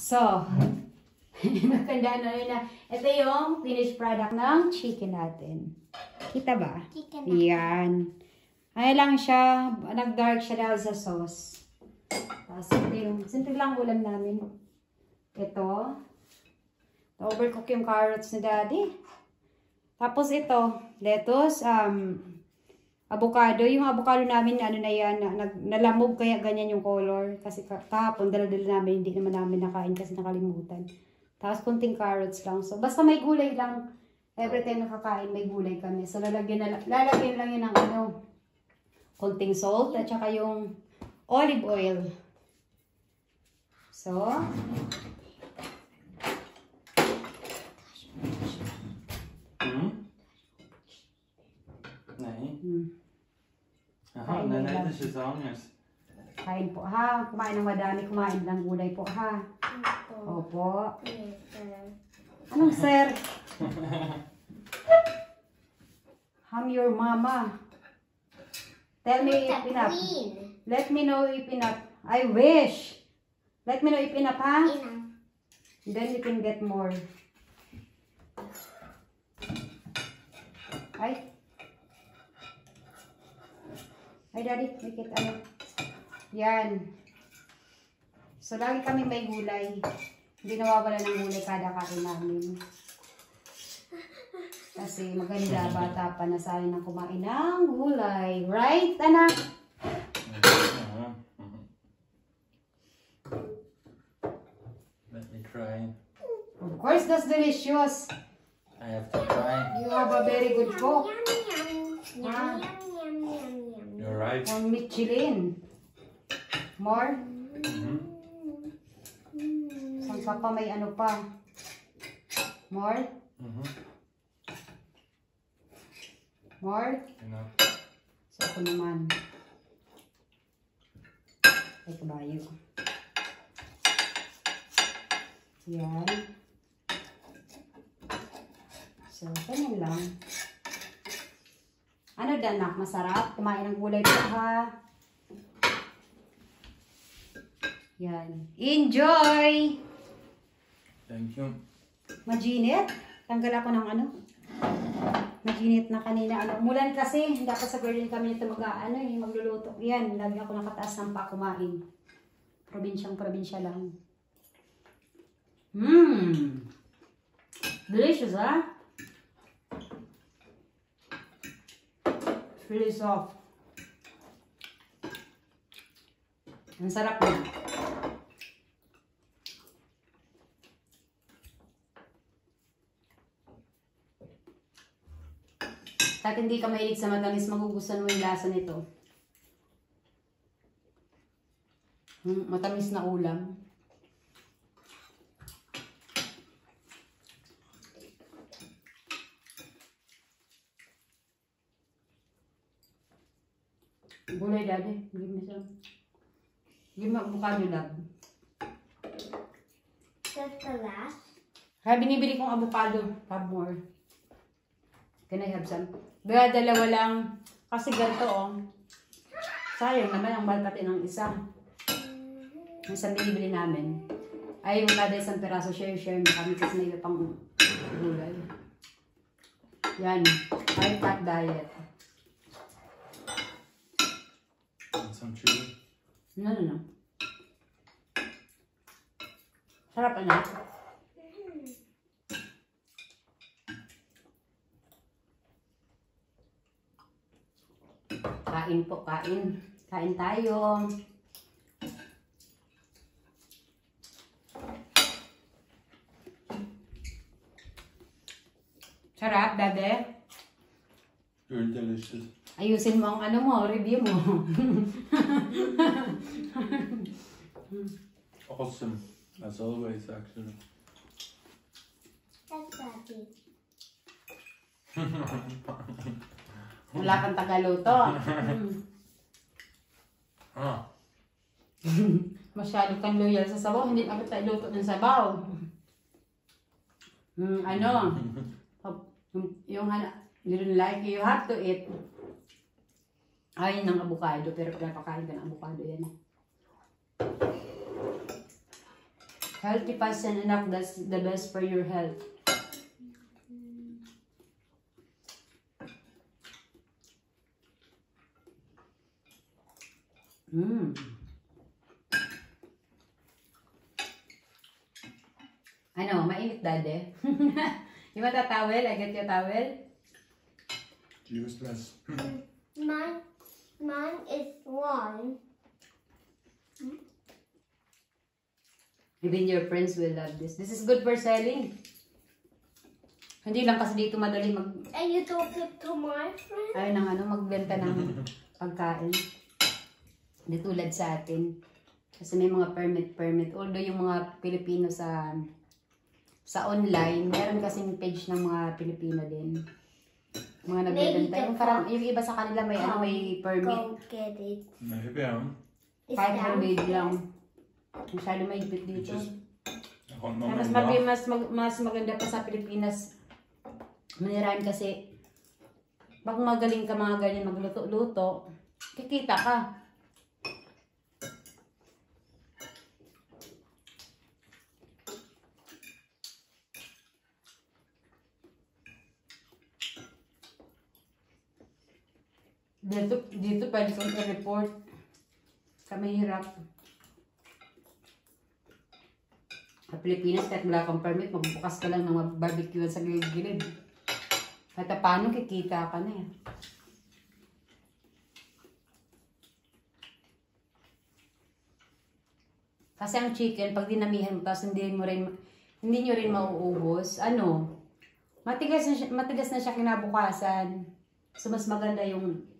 So, nakandaan na rin na. Ito yung finished product ng chicken natin. Kita ba? Chicken. Yan. Ano lang siya, nag-dark siya dahil sa sauce. Tapos, ito yung, simple lang ulam namin. Ito. Overcook yung carrots ni daddy. Tapos ito, lettuce, um, avocado. Yung avocado namin, ano na yan, na, nalamog kaya ganyan yung color. Kasi ka- kahapon, dala-dala namin, hindi naman namin nakain kasi nakalimutan. Tapos kunting carrots lang. So, basta may gulay lang. Every time nakakain, may gulay kami. So, lalagyan, na, lalagyan lang yun ng ano, kunting salt at saka yung olive oil. So, Mm? Nej. hmm, Är nej, bra. det är säsongens. kain po ha. Kumain ng madami, kumain ng gulay po ha. Opo. Anong sir? I'm your mama. Tell me if enough. Let me know if enough. I wish. Let me know if enough ha. Enough. Then you can get more. Ay. Ay, daddy, make it ano. Yan. So, lagi kami may gulay. Hindi nawawala ng gulay kada kain namin. Kasi maganda, bata pa na sa ng kumain ng gulay. Right, anak? Let me try. Of course, that's delicious. I have to try. You have a very good cook. Yum, yum. Yum, Ah. yum. You're right. From Michelin. More? Mhm. Saan ka pa may ano pa? More? Mhm. More? Enough. So ako naman. Ay, kabayo. Yan. So, ganyan lang. Ano danak? Masarap? Kumain ng gulay po ha? Yan. Enjoy! Thank you. Majinit. Tanggal ako ng ano. Majinit na kanina. Ano, umulan kasi. Dapat sa garden kami ito mag, ano, eh, magluluto. Yan, lagi ako nakataas ng pa kumain. Probinsyang probinsya lang. Mmm. Delicious, ha? Really soft. Ang sarap na. Kahit hindi ka mahilig sa matamis, magugustuhan mo yung lasa nito. Hmm, matamis na ulam. Gulay, daddy. Give me some. Give me avocado, love. That's the last. Kaya binibili kong avocado. Have more. Can I have some? Kaya dalawa lang. Kasi ganito, oh. Sayang naman ang mahal pati ng isa. Yung isang binibili namin. Ay, yung kada isang peraso, share-share mo kami kasi may pang gulay. Yan. High fat diet. And some chili. No, no, no. Sarap anak. Kain po, kain. Kain tayo. Sarap, dade. Very delicious. Ayusin mo ang ano mo, review mo. Awesome. As always, actually. That's daddy. Wala kang tagaluto. Ah. Masyado kang loyal sa sabaw, hindi na kita iluto ng sabaw. Mm, ano? Yung, yung you don't like, you have to eat. Ay, ng avocado, pero pinapakain ka ng avocado yan. Healthy fast and enough, that's the best for your health. Mm. Ano, mainit dade? a towel? I get your towel? Useless. Mine, mine is one. Even your friends will love this. This is good for selling. Hindi lang kasi dito madali mag And you took it to my friend? ay nang ano magbenta ng pagkain. Hindi tulad sa atin. Kasi may mga permit permit. Although yung mga Pilipino sa sa online, meron kasing page ng mga Pilipino din. Mga nagbebenta. Yung parang yung iba sa kanila may ano may permit. Go get it. Kahit down. handmade lang. Masyado mahigpit dito. Just. I want no Mas, laugh. mas, mag, mas maganda pa sa Pilipinas. Manirahan kasi pag magaling ka mga ganyan magluto-luto, kikita ka. Dito, dito pwede kong i-report sa mahirap. Sa Pilipinas, kahit wala kang permit, magbukas ka lang ng barbecue sa gilid-gilid. Kahit paano, kikita ka na eh. Kasi ang chicken, pag dinamihan mo, tapos hindi mo rin, hindi nyo rin mauubos, ano, matigas na, siya, matigas na siya kinabukasan. So, mas maganda yung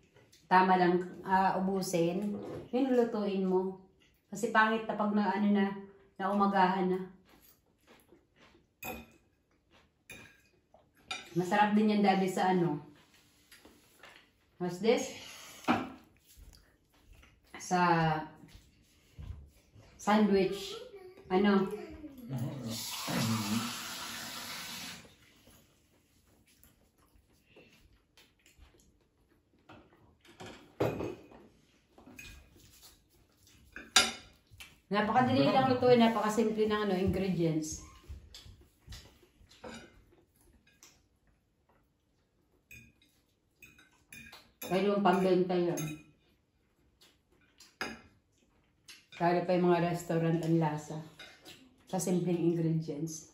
tama lang ah, ubusin, yun lulutuin mo. Kasi pangit na pag na, ano na, naumagahan na. Masarap din yan daddy sa ano. What's this? Sa sandwich. Ano? Napakadali lang lutuin, napakasimple ng ano, ingredients. Mong pambenta yun. Kaya pa yung mga restaurant ang lasa. Sa simpleng ingredients.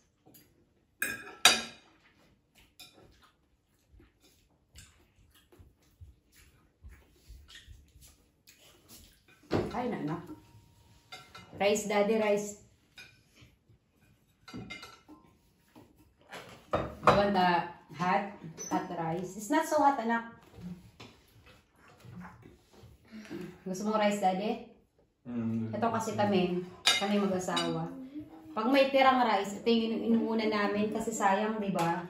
Ay, na, na. Rice, daddy, rice. You want the hot, hot rice? It's not so hot, anak. Gusto mo rice, daddy? Mm. Ito kasi kami, kami mag-asawa. Pag may tirang rice, ito yung inu- inuuna namin kasi sayang, di ba?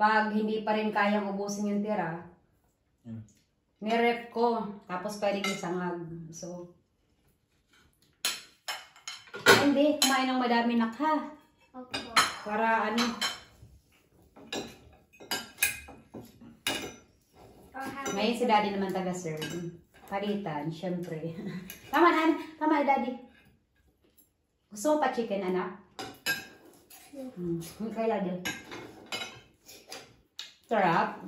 Pag hindi pa rin kayang ubusin yung tira, Mm. nirep ko, tapos pwedeng isangag. So, hindi, kumain ng madami nak ha. Okay. Para ano, have ngayon si daddy naman taga-serve. Palitan, syempre. tama na, tama na daddy. Gusto mo pa chicken, anak? Hmm. Kaya daddy. Sarap.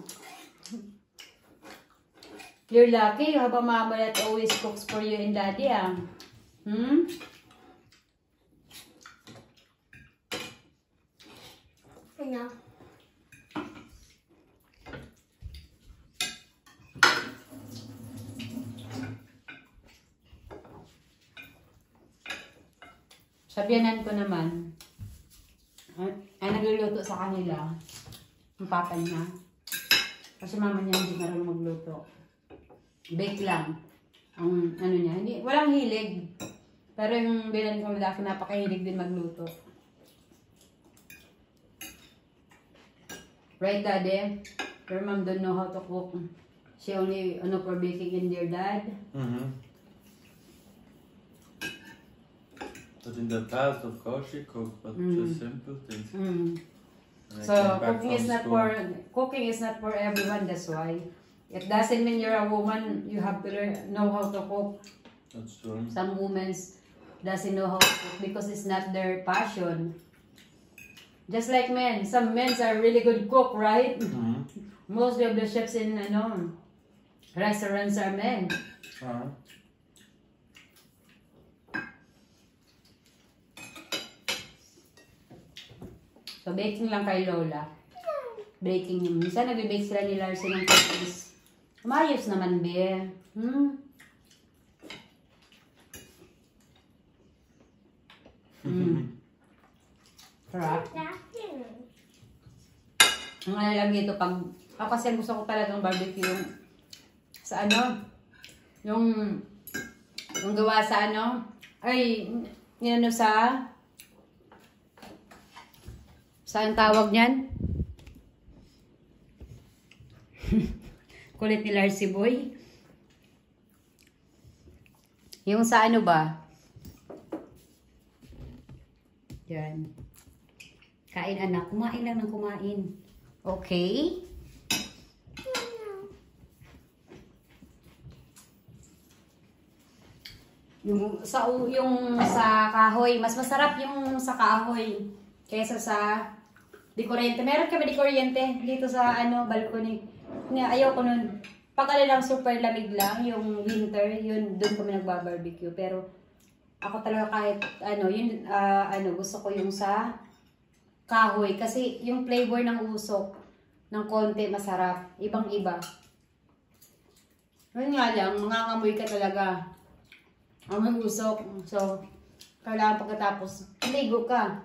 You're lucky you have a mama that always cooks for you and daddy, ah. Hmm? Ano? Sabihanan ko naman, ay, ay nagluluto sa kanila, ang papa niya. Kasi mama niya hindi marunong magluto. Bake lang. Ang ano niya, hindi, walang hilig. Pero yung bilan ko malaki, napakahilig din magluto. Right, daddy? Your mom don't know how to cook. She only, ano, for baking in their dad. Mm-hmm. But in the past, of course, she cooked, but Mm. just simple things. Mm. So cooking is not school- for cooking is not for everyone. That's why it doesn't mean you're a woman. You have to learn know how to cook. That's true. Some women's doesn't know how to cook because it's not their passion. Just like men, some men are really good cook, right? Mm. Most of the chefs in ano, restaurants are men. Ja. So, baking lang kay Lola. Baking. Minsan nag-bake sila ni Larcy ng cookies. Umayos naman, be. Hmm? Hmm. Sarap. Ang lang dito, pag, kasi gusto ko talagang barbecue yung, sa ano, yung, yung gawa sa ano, ay, yun ano sa, saan tawag niyan? Kulit ni Larcy Boy. Yung sa ano ba? Yan. Kain anak, kumain lang ng kumain. Okay? Yung sa yung sa kahoy, mas masarap yung sa kahoy kaysa sa di kuryente. Meron kami di kuryente dito sa ano balcony. Nga ayaw ko nun. Pag ano lang super lamig lang yung winter, yun doon kami nagbabarbecue. Pero ako talaga kahit ano, yun ah, ano gusto ko yung sa kahoy kasi yung flavor ng usok ng konti masarap, ibang-iba. Yun nga lang, mangangamoy ka talaga. Amoy usok. So, kailangan pagkatapos, ligo ka.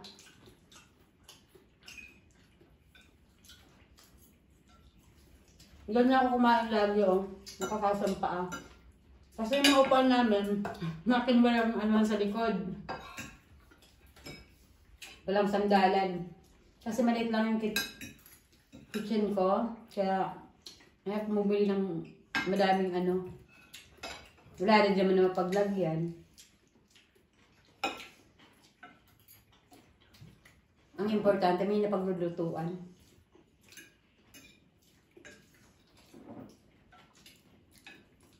Doon ako kumain lagi, oh. Nakakasang paa. Kasi yung mga upuan namin, nakin walang ano sa likod. Walang sandalan. Kasi maliit lang yung kit kitchen ko. Kaya, kaya bumili ng madaming ano. Wala rin naman na mapaglagyan. Ang importante, may napaglulutuan.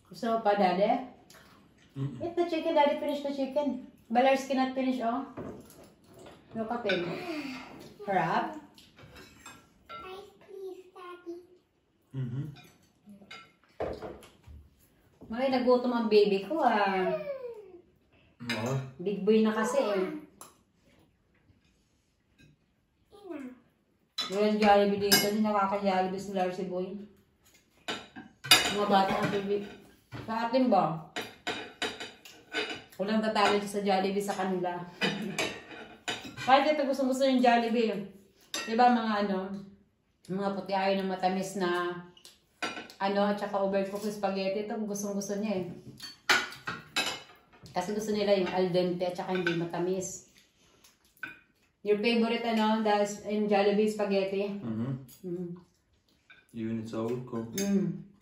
Gusto mo pa, Daddy? Mm. Eat the chicken, Daddy. Finish the chicken. Balars cannot finish, oh. Look up. Harap. Ice, please, Daddy. Mhm. May nagutom ang baby ko, ah. Ja. Big boy na kasi, eh. Ina. Walang Jollibee dito. Hindi nakaka-Jollibee si Larcy Boy. Mga bata ang baby. Sa atin ba? Walang tatalo sa Jollibee sa kanila. Kahit ito gusto gusto yung Jollibee. Di ba mga ano, mga puti ayaw ng matamis na ano, at saka overcooked spaghetti. Ito gustong gusto niya eh. Kasi gusto nila yung al dente at saka hindi matamis. Your favorite ano, that's in Jollibee spaghetti? Mhm. Mm. Even it's overcooked. Mm.